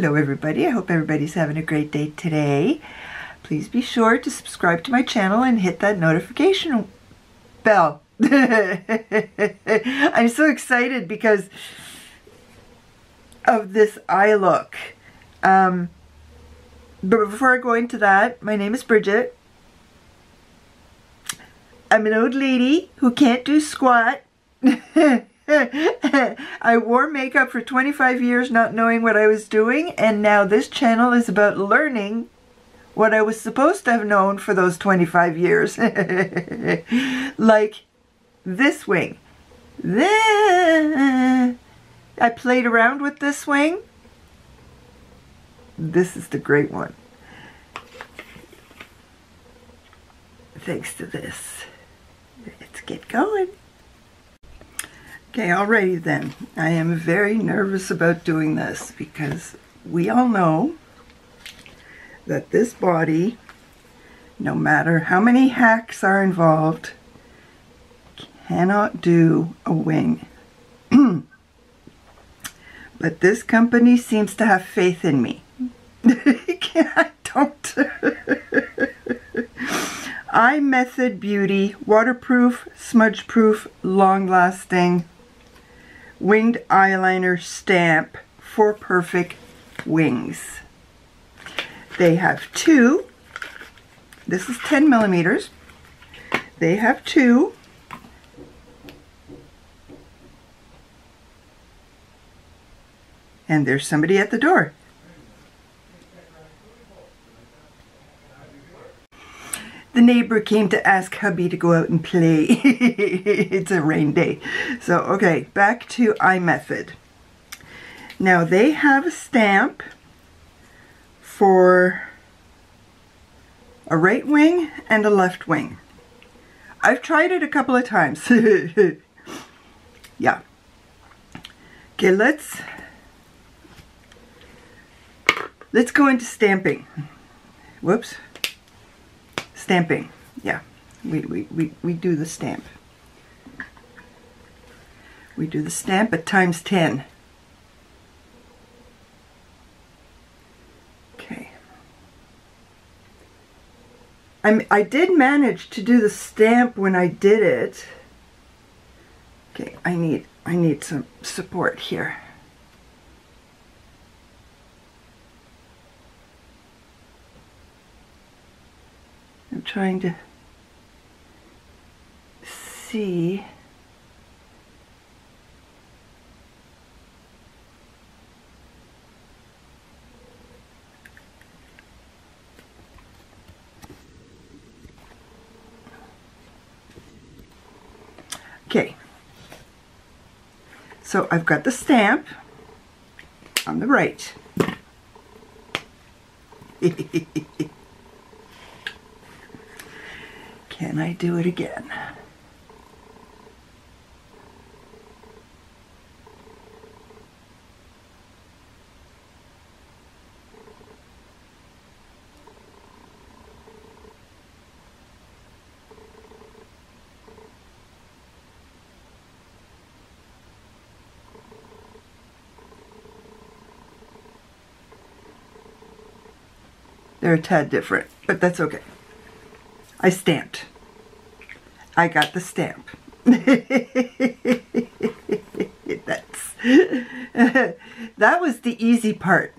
Hello everybody, I hope everybody's having a great day today. Please be sure to subscribe to my channel and hit that notification bell. I'm so excited because of this eye look. Um, but before I go into that, my name is Brigitte. I'm an old lady who can't do squat. I wore makeup for 25 years not knowing what I was doing and now this channel is about learning what I was supposed to have known for those 25 years. like this wing. I played around with this wing. This is the great one. Thanks to this. Let's get going. Okay, alrighty then. I am very nervous about doing this because we all know that this body, no matter how many hacks are involved, cannot do a wing. but this company seems to have faith in me. I don't. iMethod Beauty, waterproof, smudge proof, long lasting winged eyeliner stamp for perfect wings. They have two. This is 10 millimeters. They have two. And there's somebody at the door. Neighbor came to ask hubby to go out and play. it's a rain day. So, okay, back to iMethod. Now, they have a stamp for a right wing and a left wing. I've tried it a couple of times. yeah. Okay, let's let's go into stamping. Whoops stamping. Yeah, we, we, we, we do the stamp. We do the stamp at times 10. Okay. I'm, I did manage to do the stamp when I did it. Okay, I need, I need some support here. Trying to see Okay, so I've got the stamp on the right. Can I do it again? They're a tad different, but that's okay. I stamped. I got the stamp. That's that was the easy part.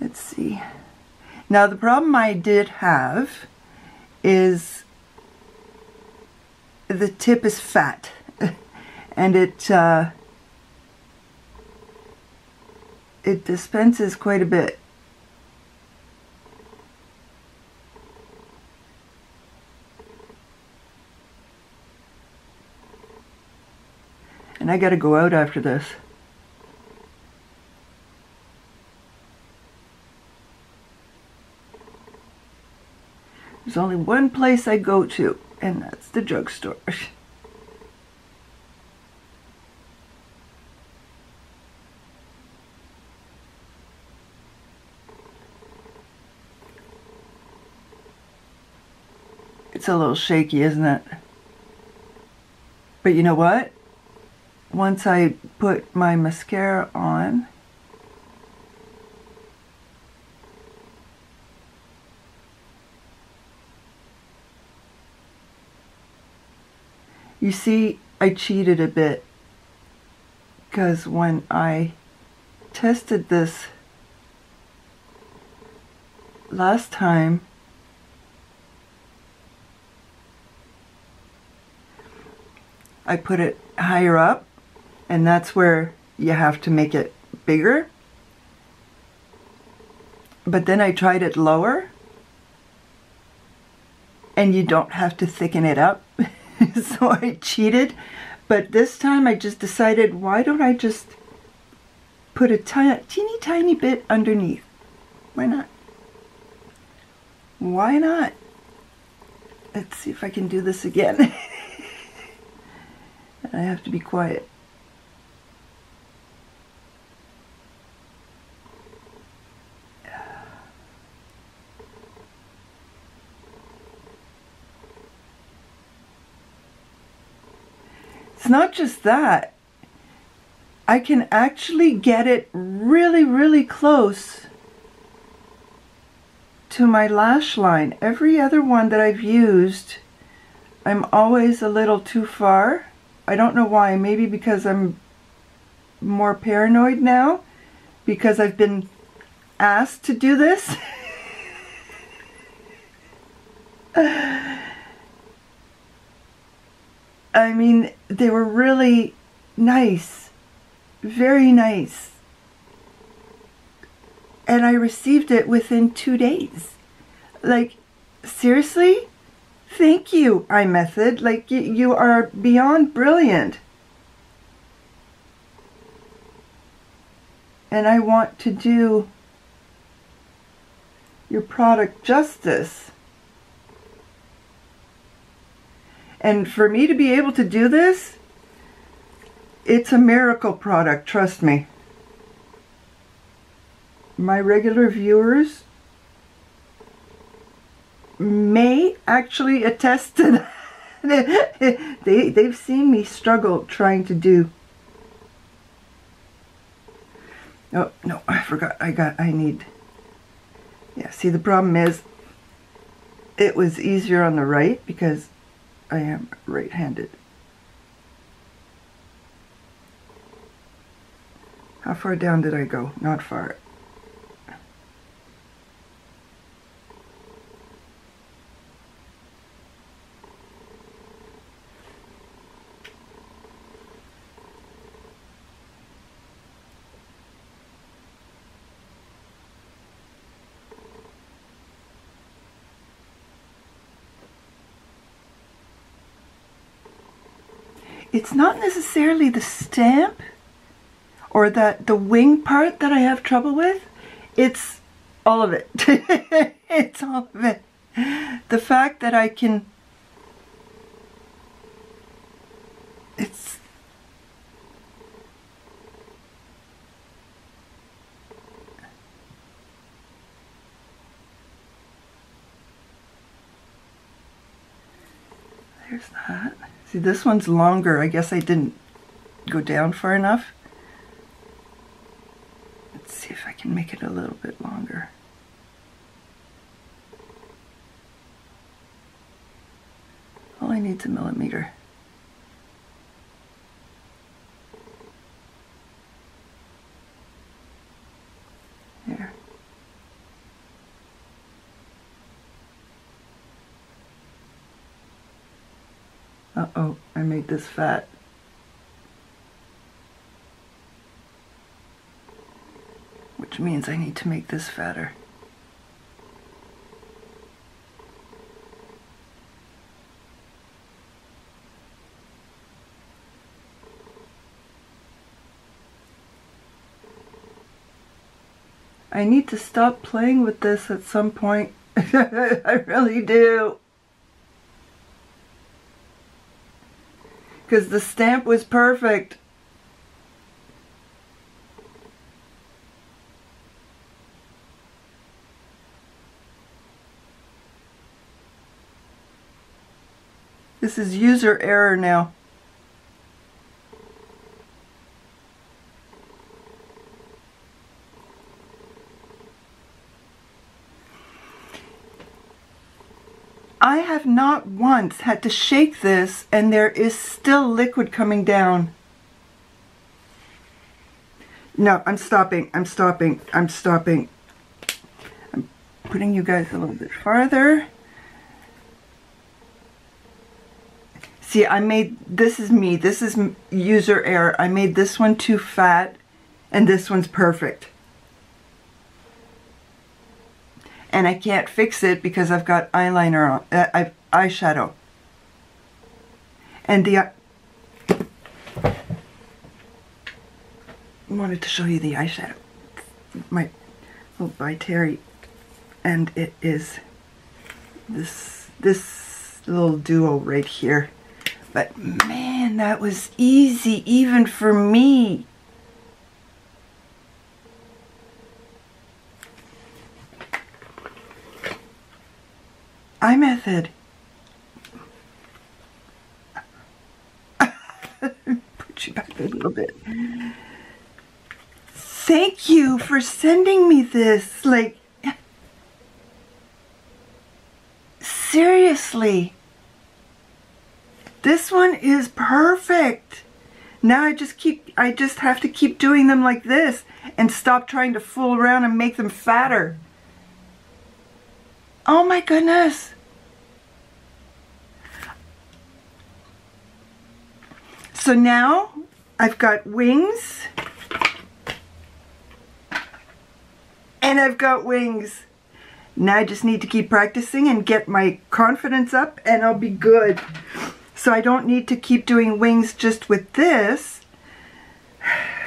Let's see. Now the problem I did have is the tip is fat and it uh, it dispenses quite a bit. I got to go out after this. There's only one place I go to, and that's the drugstore. It's a little shaky, isn't it? But you know what? once I put my mascara on, You see, I cheated a bit because when I tested this last time, I put it higher up and that's where you have to make it bigger. But then I tried it lower and you don't have to thicken it up. so I cheated. But this time I just decided, why don't I just put a teeny tiny bit underneath? Why not? Why not? Let's see if I can do this again. I have to be quiet. Not just that. I can actually get it really, really close to my lash line. Every other one that I've used, I'm always a little too far. I don't know why. Maybe because I'm more paranoid now. Because I've been asked to do this. I mean, they were really nice. Very nice. And I received it within two days. Like, seriously? Thank you, iMethod. Like, you, you are beyond brilliant. And I want to do your product justice. And for me to be able to do this, it's a miracle product, trust me. My regular viewers may actually attest to that. they, they've seen me struggle trying to do. Oh, no, I forgot. I got, I need. Yeah, see, the problem is it was easier on the right because I am right-handed. How far down did I go? Not far. It's not necessarily the stamp or the, the wing part that I have trouble with. It's all of it. it's all of it. The fact that I can, it's, there's that. See, this one's longer. I guess I didn't go down far enough. Let's see if I can make it a little bit longer. All I need is a millimeter. I made this fat. Which means I need to make this fatter. I need to stop playing with this at some point. I really do. Because the stamp was perfect. This is user error now. I have not once had to shake this and there is still liquid coming down. No, I'm stopping. I'm stopping. I'm stopping. I'm putting you guys a little bit farther. See, I made, this is me. This is user error. I made this one too fat and this one's perfect. And I can't fix it because I've got eyeliner on, uh, I've eyeshadow. And the, I wanted to show you the eyeshadow. My, oh, by Terry. And it is this, this little duo right here. But man, that was easy even for me. iMethod. Put you back a little bit. Thank you for sending me this. Like, seriously. This one is perfect. Now I just keep, I just have to keep doing them like this and stop trying to fool around and make them fatter. Oh my goodness. So now I've got wings and I've got wings. Now I just need to keep practicing and get my confidence up and I'll be good. So I don't need to keep doing wings just with this.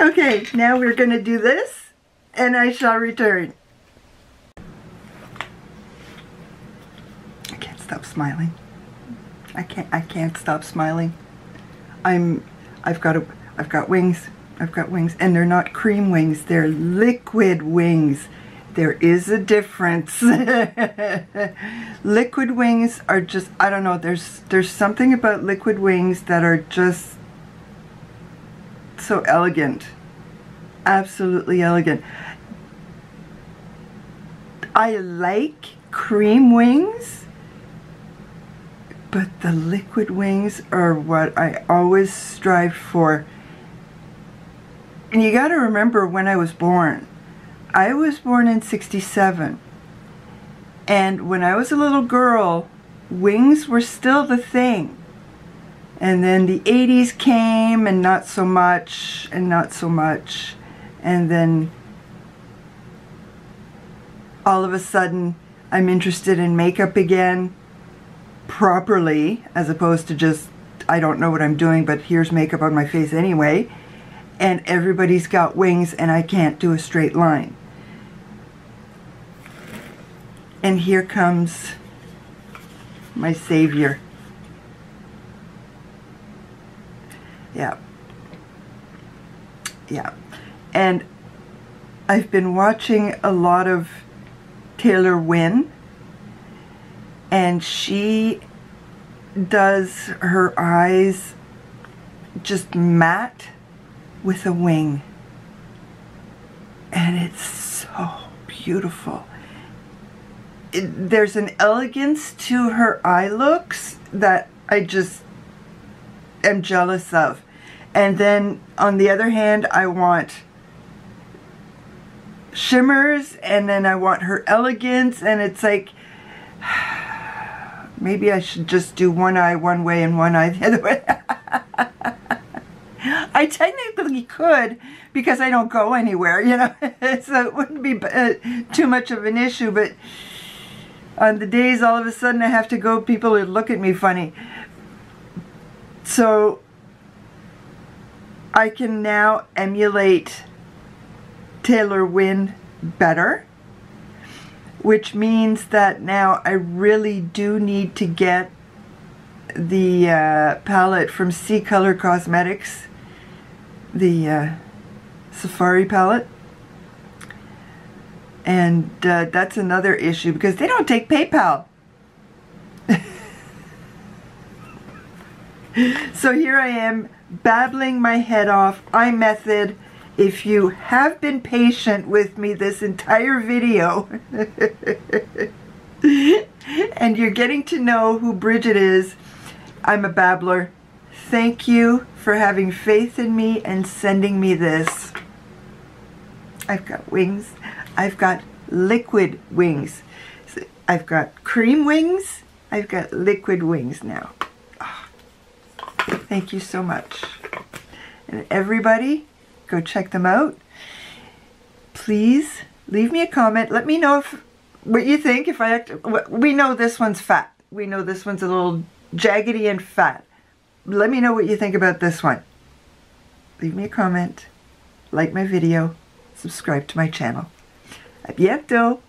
okay, now we're going to do this and I shall return. I can't stop smiling. I can't I can't stop smiling. I'm I've got a I've got wings. I've got wings and they're not cream wings, they're liquid wings. There is a difference. liquid wings are just, I don't know, there's, there's something about liquid wings that are just so elegant. Absolutely elegant. I like cream wings, but the liquid wings are what I always strive for. And you got to remember when I was born. I was born in 67. And when I was a little girl, wings were still the thing. And then the 80s came and not so much and not so much. And then all of a sudden I'm interested in makeup again properly as opposed to just I don't know what I'm doing but here's makeup on my face anyway and everybody's got wings and I can't do a straight line. And here comes my Savior. Yeah. Yeah. And I've been watching a lot of Taylor Wynn and she does her eyes just matte with a wing. And it's so beautiful. It, there's an elegance to her eye looks that I just am jealous of. And then on the other hand, I want shimmers and then I want her elegance and it's like maybe I should just do one eye one way and one eye the other way. I technically could because I don't go anywhere, you know, so it wouldn't be uh, too much of an issue, but on the days all of a sudden I have to go, people would look at me funny. So I can now emulate Taylor Wynn better, which means that now I really do need to get the uh, palette from C Color Cosmetics the uh, Safari palette. And uh, that's another issue because they don't take PayPal. so here I am babbling my head off, iMethod, if you have been patient with me this entire video and you're getting to know who Brigitte is, I'm a babbler. Thank you for having faith in me and sending me this. I've got wings. I've got liquid wings. I've got cream wings. I've got liquid wings now. Oh, thank you so much. And everybody, go check them out. Please leave me a comment. Let me know if what you think. If I act, we know this one's fat. We know this one's a little jaggedy and fat. Let me know what you think about this one. Leave me a comment, like my video, subscribe to my channel. A bientôt!